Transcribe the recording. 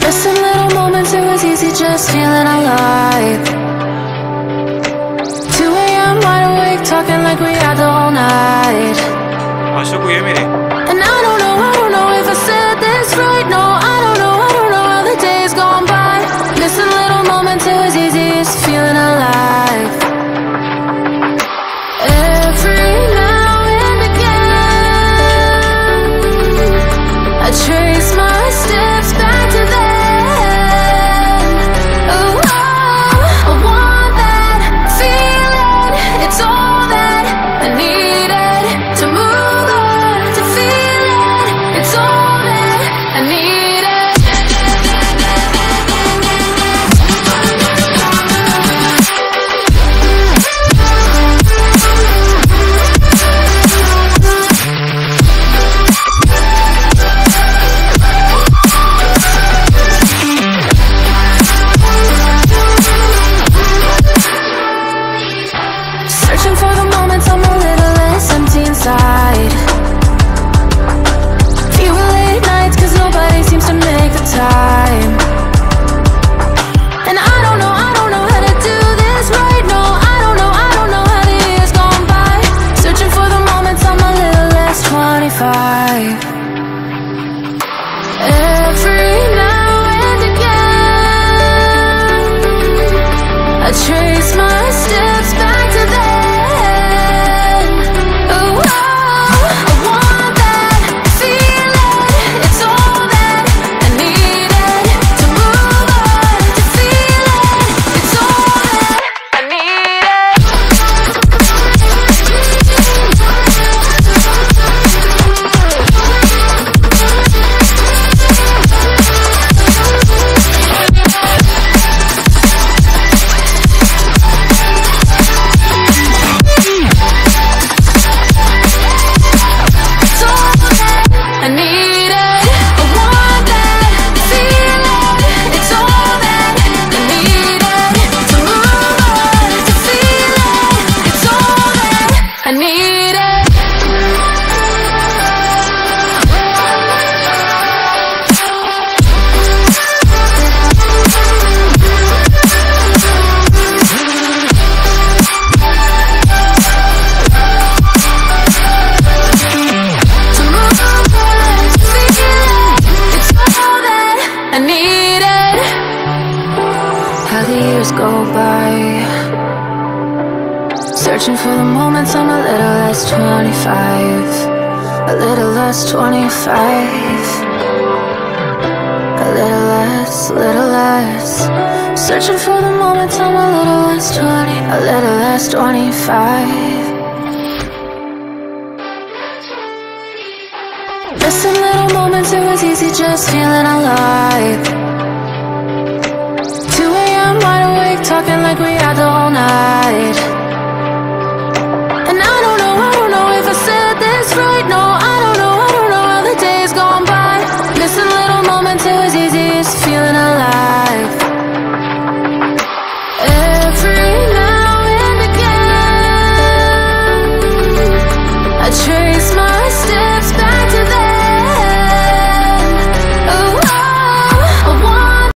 Just a little moments, it was easy just feeling alive. 2 a.m. wide awake, talking like we had the whole night. And I don't know, I don't know if I said this right. No, I don't know, I don't know how the day's gone by. Missing little moments, it was easy just feeling alive. Searching for the moments I'm a little less 25. A little less 25. A little less, little less. Searching for the moments I'm a little less 20. A little less 25. Missing little moments, it was easy just feeling alive